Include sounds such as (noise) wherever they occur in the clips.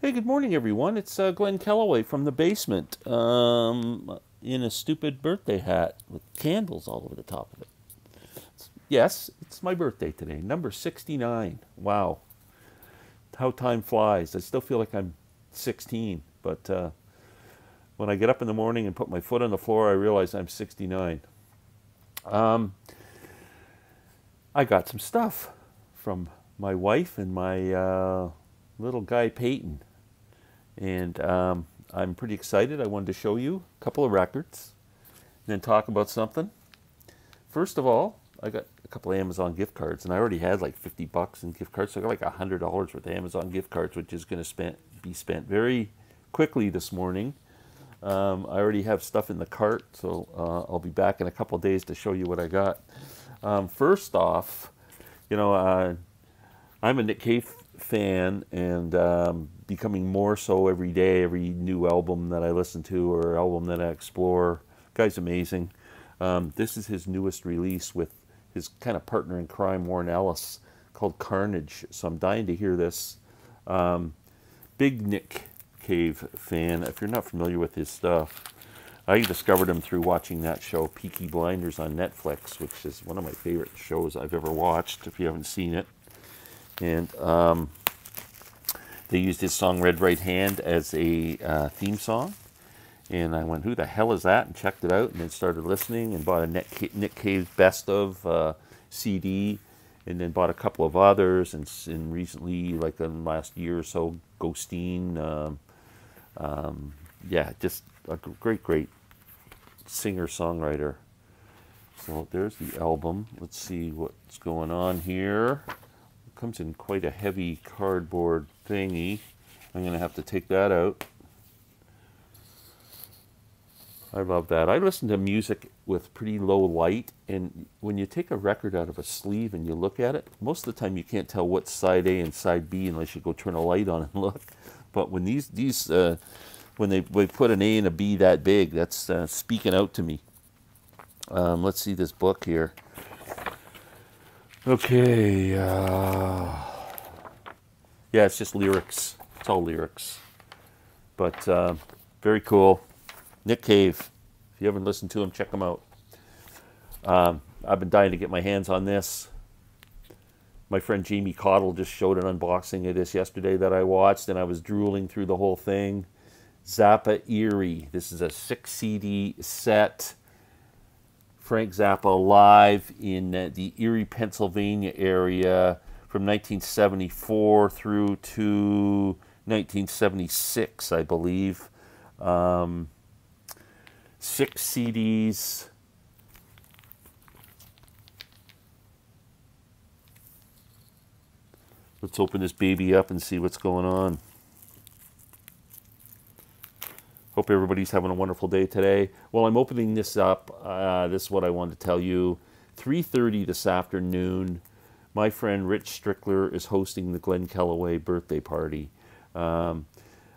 Hey, good morning, everyone. It's uh, Glen Kellaway from the basement um, in a stupid birthday hat with candles all over the top of it. Yes, it's my birthday today, number 69. Wow. How time flies. I still feel like I'm 16, but uh, when I get up in the morning and put my foot on the floor, I realize I'm 69. Um, I got some stuff from my wife and my uh, little guy Peyton and um, I'm pretty excited. I wanted to show you a couple of records and then talk about something. First of all, I got a couple of Amazon gift cards, and I already had like 50 bucks in gift cards. So I got like $100 worth of Amazon gift cards, which is going to be spent very quickly this morning. Um, I already have stuff in the cart, so uh, I'll be back in a couple days to show you what I got. Um, first off, you know, uh, I'm a Nick Cave fan, and um, becoming more so every day, every new album that I listen to or album that I explore. Guy's amazing. Um, this is his newest release with his kind of partner in crime, Warren Ellis, called Carnage. So I'm dying to hear this. Um, big Nick Cave fan. If you're not familiar with his stuff, I discovered him through watching that show, Peaky Blinders, on Netflix, which is one of my favorite shows I've ever watched, if you haven't seen it. And um, they used his song Red Right Hand as a uh, theme song. And I went, who the hell is that? And checked it out and then started listening and bought a Nick, Nick Cave Best of uh, CD and then bought a couple of others. And, and recently, like in the last year or so, Ghosteen. Um, um, yeah, just a great, great singer songwriter. So there's the album. Let's see what's going on here comes in quite a heavy cardboard thingy. I'm going to have to take that out. I love that. I listen to music with pretty low light, and when you take a record out of a sleeve and you look at it, most of the time you can't tell what's side A and side B unless you go turn a light on and (laughs) look. But when these these uh, when they, they put an A and a B that big, that's uh, speaking out to me. Um, let's see this book here. Okay. Uh, yeah, it's just lyrics. It's all lyrics. But uh, very cool. Nick Cave. If you haven't listened to him, check him out. Um, I've been dying to get my hands on this. My friend Jamie Cottle just showed an unboxing of this yesterday that I watched, and I was drooling through the whole thing. Zappa Erie. This is a six CD set. Frank Zappa live in uh, the Erie, Pennsylvania area from 1974 through to 1976, I believe. Um, six CDs. Let's open this baby up and see what's going on. Hope everybody's having a wonderful day today. While I'm opening this up, uh, this is what I wanted to tell you. 3.30 this afternoon, my friend Rich Strickler is hosting the Glen Kellaway birthday party. Um,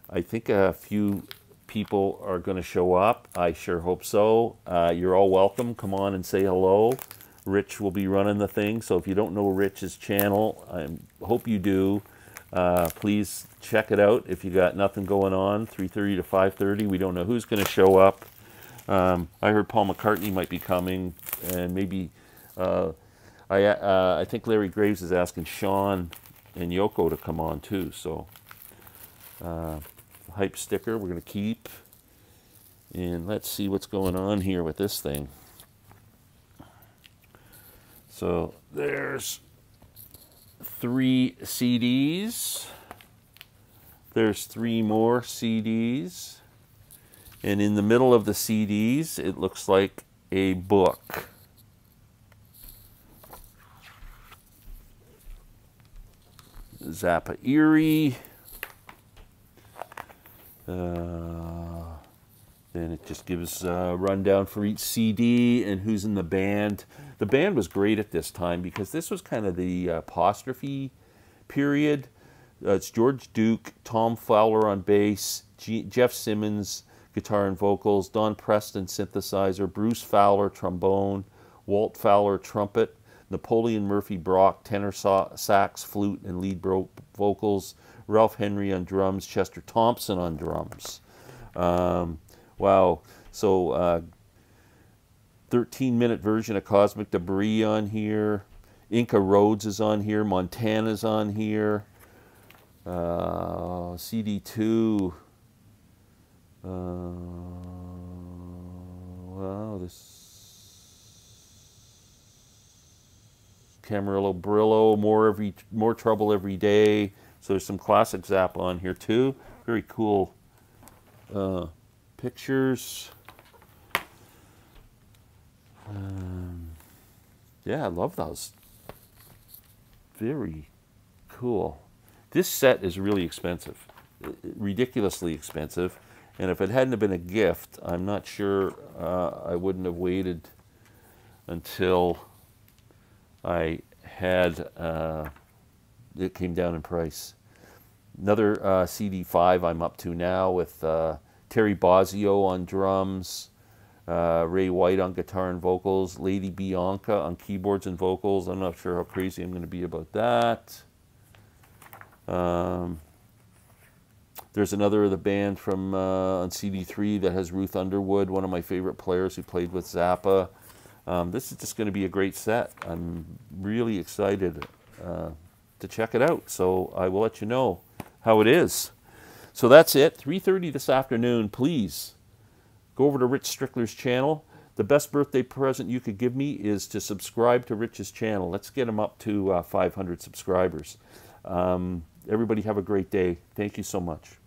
I think a few people are going to show up. I sure hope so. Uh, you're all welcome. Come on and say hello. Rich will be running the thing, so if you don't know Rich's channel, I hope you do. Uh, please check it out if you got nothing going on. 3:30 to 5:30. We don't know who's going to show up. Um, I heard Paul McCartney might be coming, and maybe uh, I uh, I think Larry Graves is asking Sean and Yoko to come on too. So uh, hype sticker we're going to keep, and let's see what's going on here with this thing. So there's three CDs. There's three more CDs. And in the middle of the CDs, it looks like a book. Zappa Erie. Uh, then it just gives a rundown for each CD and who's in the band. The band was great at this time because this was kind of the apostrophe period. Uh, it's George Duke, Tom Fowler on bass, G Jeff Simmons guitar and vocals, Don Preston synthesizer, Bruce Fowler trombone, Walt Fowler trumpet, Napoleon Murphy Brock, tenor sax, flute, and lead vocals. Ralph Humphrey on drums. Chester Thompson on drums. Um, wow. So, uh, 13 minute version of Cosmic Debris on here. Inca Roads is on here. Montana's on here. Uh, CD2. Uh, wow, this Camarillo Brillo, more every more trouble every day. So there's some classic Zappa on here too. Very cool uh, pictures. Um, yeah, I love those. Very cool. This set is really expensive, ridiculously expensive. And if it hadn't been a gift, I'm not sure uh, I wouldn't have waited until I had uh, it came down in price. Another uh, CD5 I'm up to now with uh, Terry Bozzio on drums, uh, Ray White on guitar and vocals, Lady Bianca on keyboards and vocals. I'm not sure how crazy I'm going to be about that. Um, there's another of the band from uh, on CD3 that has Ruth Underwood, one of my favorite players who played with Zappa. Um, this is just going to be a great set. I'm really excited uh, to check it out. So I will let you know how it is. So that's it. 3.30 this afternoon. Please go over to Rich Strickler's channel. The best birthday present you could give me is to subscribe to Rich's channel. Let's get him up to uh, 500 subscribers. Um, everybody have a great day. Thank you so much.